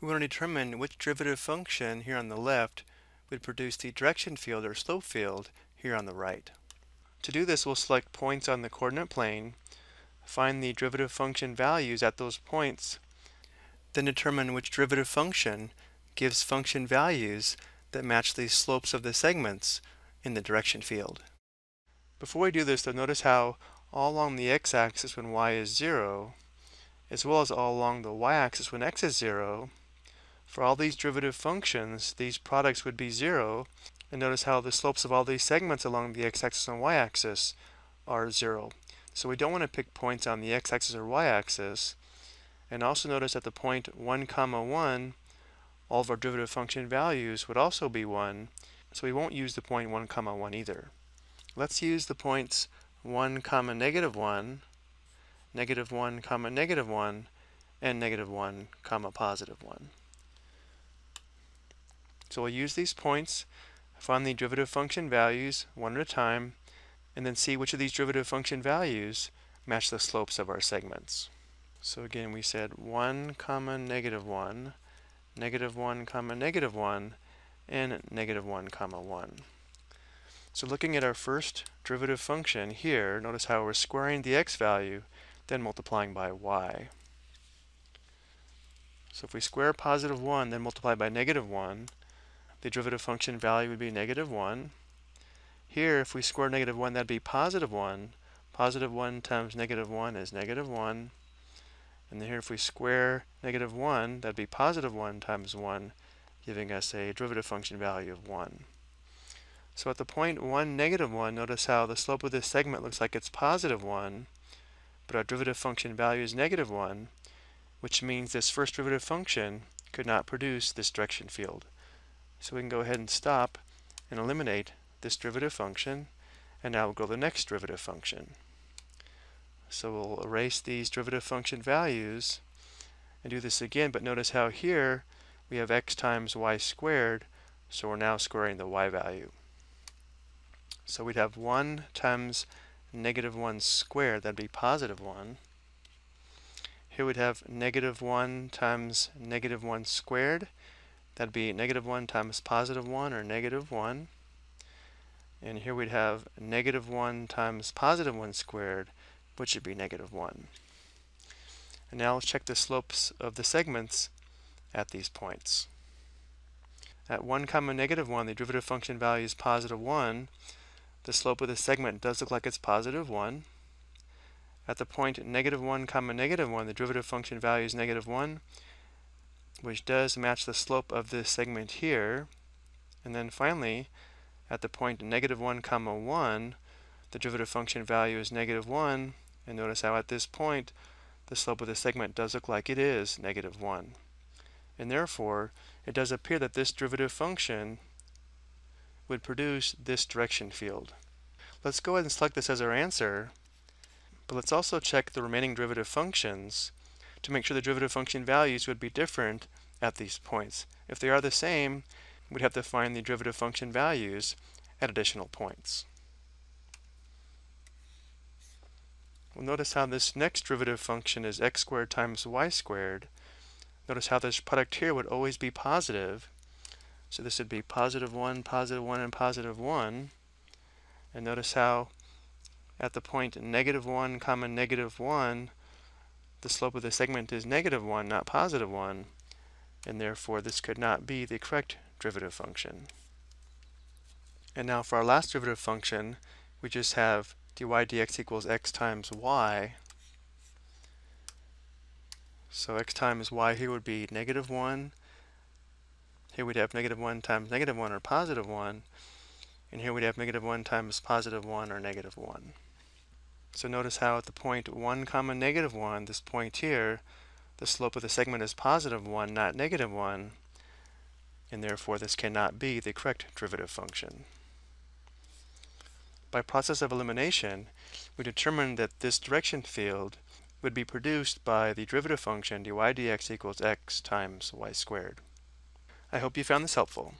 we want to determine which derivative function here on the left would produce the direction field or slope field here on the right. To do this, we'll select points on the coordinate plane, find the derivative function values at those points, then determine which derivative function gives function values that match the slopes of the segments in the direction field. Before we do this, though, notice how all along the x-axis when y is 0, as well as all along the y-axis when x is 0, for all these derivative functions, these products would be 0, and notice how the slopes of all these segments along the x-axis and y-axis are 0. So we don't want to pick points on the x-axis or y-axis. And also notice at the point 1 comma 1, all of our derivative function values would also be 1, so we won't use the point 1 comma 1 either. Let's use the points 1 comma negative 1, negative 1 comma negative 1, and negative 1 comma positive 1. So we'll use these points, find the derivative function values one at a time, and then see which of these derivative function values match the slopes of our segments. So again, we said 1 comma negative 1, negative 1 comma negative 1, and negative 1 comma 1. So looking at our first derivative function here, notice how we're squaring the x value, then multiplying by y. So if we square positive 1, then multiply by negative 1, the derivative function value would be negative 1. Here, if we square negative 1, that'd be positive 1. Positive 1 times negative 1 is negative 1. And then here, if we square negative 1, that'd be positive 1 times 1, giving us a derivative function value of 1. So at the point 1, negative 1, notice how the slope of this segment looks like it's positive 1, but our derivative function value is negative 1, which means this first derivative function could not produce this direction field. So we can go ahead and stop and eliminate this derivative function, and now we'll go to the next derivative function. So we'll erase these derivative function values and do this again, but notice how here we have x times y squared, so we're now squaring the y value. So we'd have 1 times negative 1 squared, that'd be positive 1. Here we'd have negative 1 times negative 1 squared, that'd be negative 1 times positive 1, or negative 1. And here we'd have negative 1 times positive 1 squared, which would be negative 1. And now let's check the slopes of the segments at these points. At 1 comma negative 1, the derivative function value is positive 1. The slope of the segment does look like it's positive 1. At the point negative 1 comma negative 1, the derivative function value is negative 1, which does match the slope of this segment here. And then finally, at the point negative 1 comma 1, the derivative function value is negative 1, and notice how at this point the slope of the segment does look like it is negative 1. And therefore, it does appear that this derivative function would produce this direction field. Let's go ahead and select this as our answer, but let's also check the remaining derivative functions to make sure the derivative function values would be different at these points. If they are the same, we'd have to find the derivative function values at additional points. Well, notice how this next derivative function is x squared times y squared. Notice how this product here would always be positive. So this would be positive 1, positive 1, and positive 1. And notice how at the point negative 1 comma negative 1, the slope of the segment is negative 1, not positive 1. And therefore, this could not be the correct derivative function. And now for our last derivative function, we just have dy dx equals x times y. So x times y here would be negative 1. Here we'd have negative 1 times negative 1 or positive 1. And here we'd have negative 1 times positive 1 or negative 1. So notice how at the point 1 comma negative 1, this point here, the slope of the segment is positive 1, not negative 1. And therefore this cannot be the correct derivative function. By process of elimination, we determined that this direction field would be produced by the derivative function dy dx equals x times y squared. I hope you found this helpful.